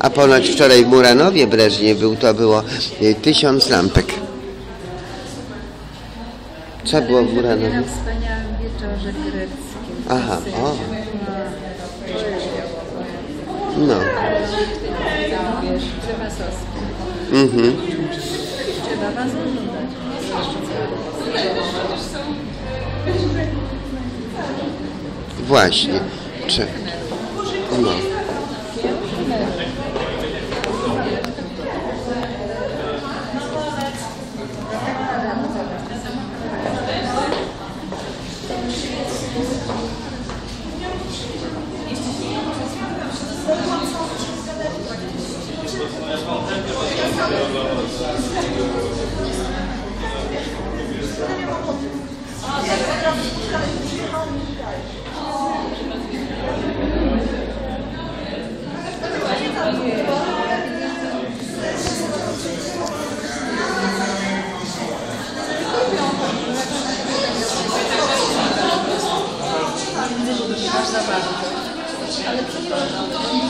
A ponoć wczoraj w Muranowie Breżnie był, to było y, tysiąc lampek. Co było w Na Muranowie? wspaniałym wieczorze greckim. Aha, o. No. Mhm. Trzeba was oglądać. Właśnie. Czy... No. za bardzo. Ale przepraszam, to nie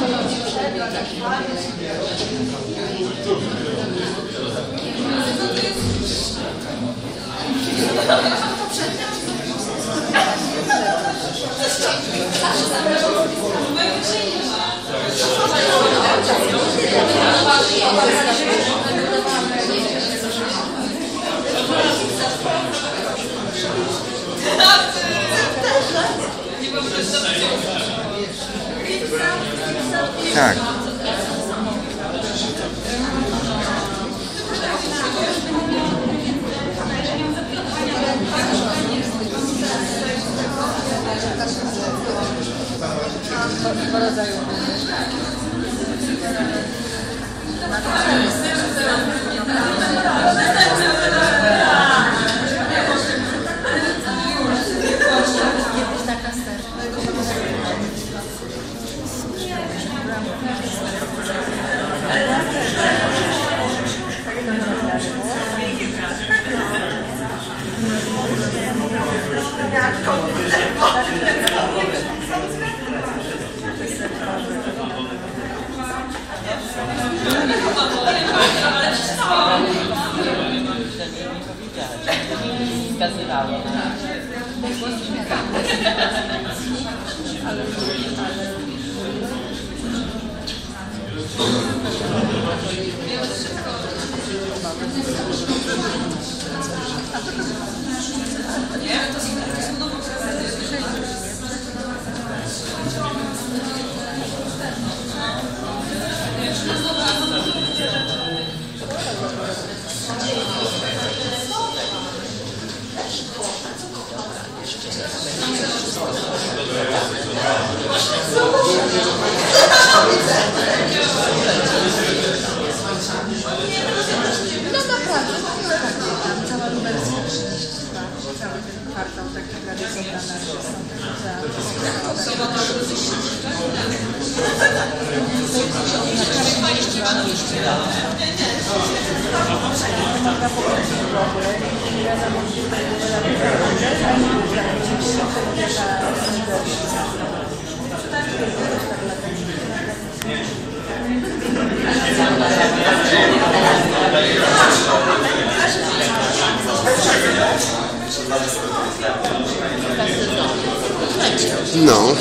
Tak. No cały ten kwartał tak naprawdę zebrana No.